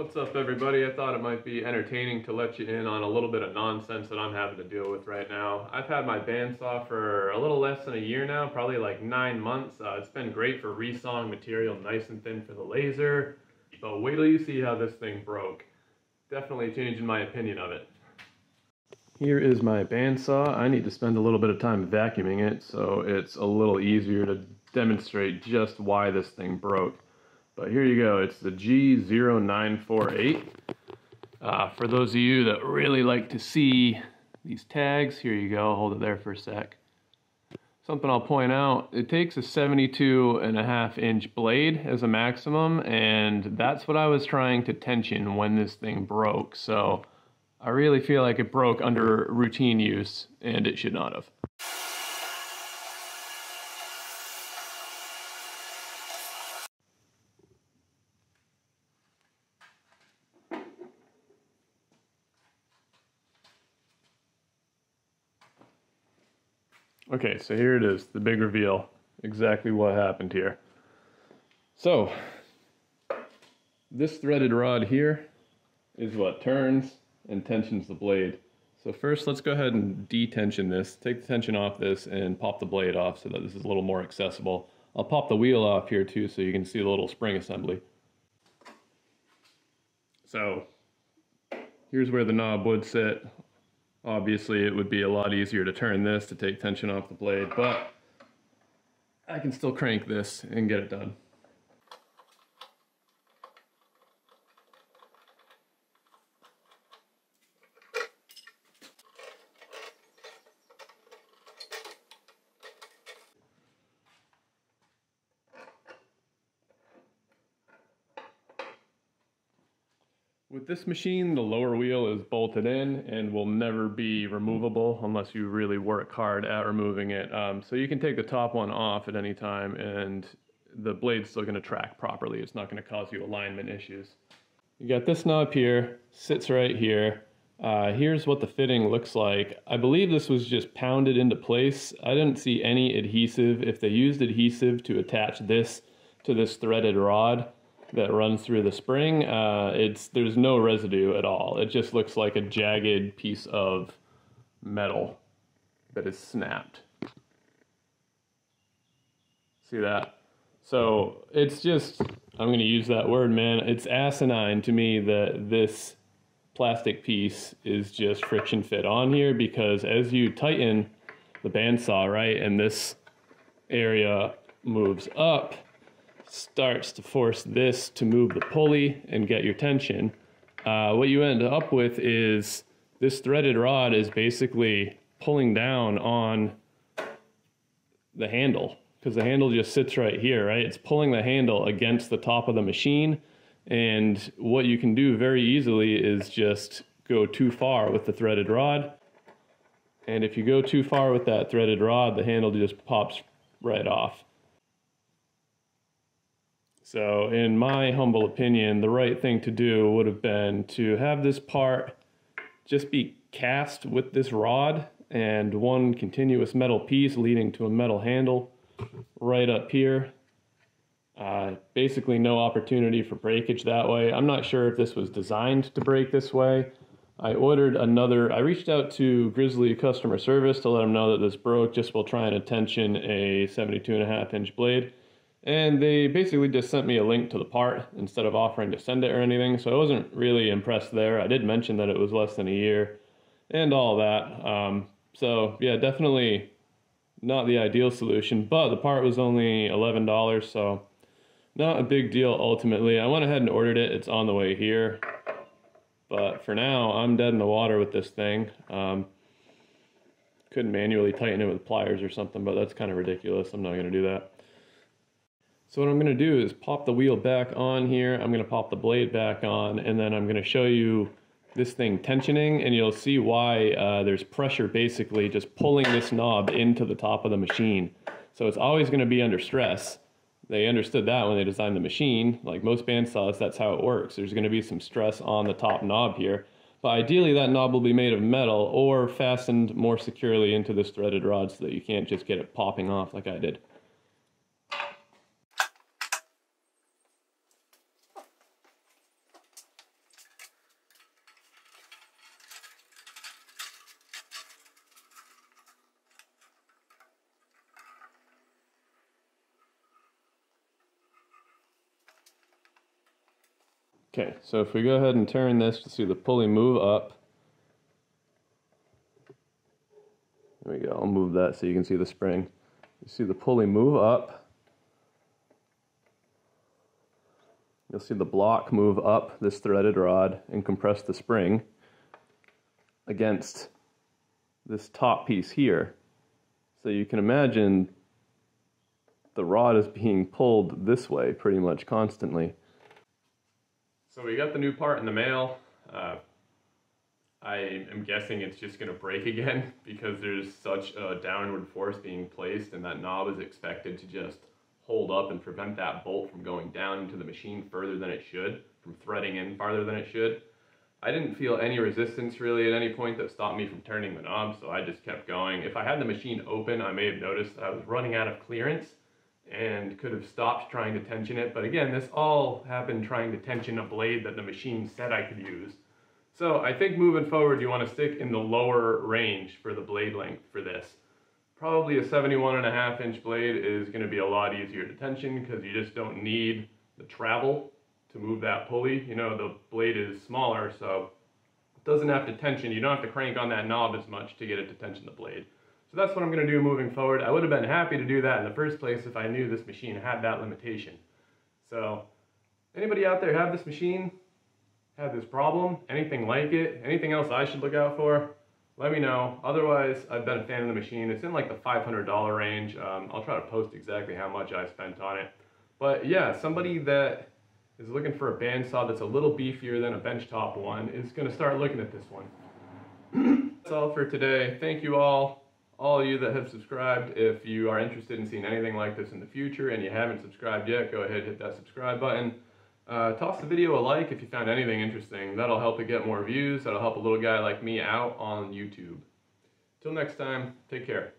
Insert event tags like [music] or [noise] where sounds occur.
What's up everybody? I thought it might be entertaining to let you in on a little bit of nonsense that I'm having to deal with right now. I've had my bandsaw for a little less than a year now, probably like nine months. Uh, it's been great for resawing material nice and thin for the laser, but wait till you see how this thing broke. Definitely changing my opinion of it. Here is my bandsaw. I need to spend a little bit of time vacuuming it so it's a little easier to demonstrate just why this thing broke. But here you go, it's the G0948. Uh, for those of you that really like to see these tags, here you go, hold it there for a sec. Something I'll point out, it takes a 72 and a half inch blade as a maximum, and that's what I was trying to tension when this thing broke. So I really feel like it broke under routine use, and it should not have. Okay, so here it is, the big reveal, exactly what happened here. So, this threaded rod here is what turns and tensions the blade. So first let's go ahead and detension this, take the tension off this and pop the blade off so that this is a little more accessible. I'll pop the wheel off here too so you can see the little spring assembly. So here's where the knob would sit. Obviously it would be a lot easier to turn this to take tension off the blade, but I can still crank this and get it done. With this machine, the lower wheel is bolted in and will never be removable unless you really work hard at removing it. Um, so you can take the top one off at any time and the blade's still gonna track properly. It's not gonna cause you alignment issues. You got this knob here, sits right here. Uh, here's what the fitting looks like. I believe this was just pounded into place. I didn't see any adhesive. If they used adhesive to attach this to this threaded rod, that runs through the spring. Uh, it's there's no residue at all. It just looks like a jagged piece of metal that is snapped. See that? So it's just I'm going to use that word, man. It's asinine to me that this plastic piece is just friction fit on here because as you tighten the bandsaw, right, and this area moves up starts to force this to move the pulley and get your tension, uh, what you end up with is this threaded rod is basically pulling down on the handle because the handle just sits right here, right? It's pulling the handle against the top of the machine. And what you can do very easily is just go too far with the threaded rod. And if you go too far with that threaded rod, the handle just pops right off. So, in my humble opinion, the right thing to do would have been to have this part just be cast with this rod and one continuous metal piece leading to a metal handle right up here. Uh, basically, no opportunity for breakage that way. I'm not sure if this was designed to break this way. I ordered another, I reached out to Grizzly customer service to let them know that this broke just while trying to tension a 72 and a half inch blade. And they basically just sent me a link to the part instead of offering to send it or anything. So I wasn't really impressed there. I did mention that it was less than a year and all that. Um, so yeah, definitely not the ideal solution, but the part was only $11. So not a big deal ultimately. I went ahead and ordered it. It's on the way here. But for now, I'm dead in the water with this thing. Um, couldn't manually tighten it with pliers or something, but that's kind of ridiculous. I'm not going to do that. So what I'm going to do is pop the wheel back on here. I'm going to pop the blade back on and then I'm going to show you this thing tensioning and you'll see why uh, there's pressure basically just pulling this knob into the top of the machine. So it's always going to be under stress. They understood that when they designed the machine. Like most bandsaws, that's how it works. There's going to be some stress on the top knob here. But ideally that knob will be made of metal or fastened more securely into this threaded rod so that you can't just get it popping off like I did. Okay, so if we go ahead and turn this to see the pulley move up. There we go, I'll move that so you can see the spring. You see the pulley move up. You'll see the block move up this threaded rod and compress the spring against this top piece here. So you can imagine the rod is being pulled this way pretty much constantly. So we got the new part in the mail. Uh, I am guessing it's just going to break [laughs] again because there's such a downward force being placed and that knob is expected to just hold up and prevent that bolt from going down into the machine further than it should, from threading in farther than it should. I didn't feel any resistance really at any point that stopped me from turning the knob, so I just kept going. If I had the machine open, I may have noticed that I was running out of clearance and could have stopped trying to tension it. But again, this all happened trying to tension a blade that the machine said I could use. So I think moving forward, you want to stick in the lower range for the blade length for this. Probably a 71 and a half inch blade is going to be a lot easier to tension because you just don't need the travel to move that pulley. You know, the blade is smaller, so it doesn't have to tension. You don't have to crank on that knob as much to get it to tension the blade. So that's what I'm going to do moving forward. I would have been happy to do that in the first place if I knew this machine had that limitation. So anybody out there have this machine? Have this problem? Anything like it? Anything else I should look out for? Let me know. Otherwise, I've been a fan of the machine. It's in like the $500 range. Um, I'll try to post exactly how much I spent on it. But yeah, somebody that is looking for a bandsaw that's a little beefier than a benchtop one is going to start looking at this one. [clears throat] that's all for today. Thank you all all you that have subscribed, if you are interested in seeing anything like this in the future and you haven't subscribed yet, go ahead hit that subscribe button. Uh, toss the video a like if you found anything interesting. That'll help it get more views. That'll help a little guy like me out on YouTube. Till next time, take care.